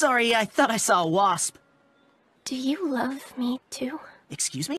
Sorry, I thought I saw a wasp. Do you love me too? Excuse me?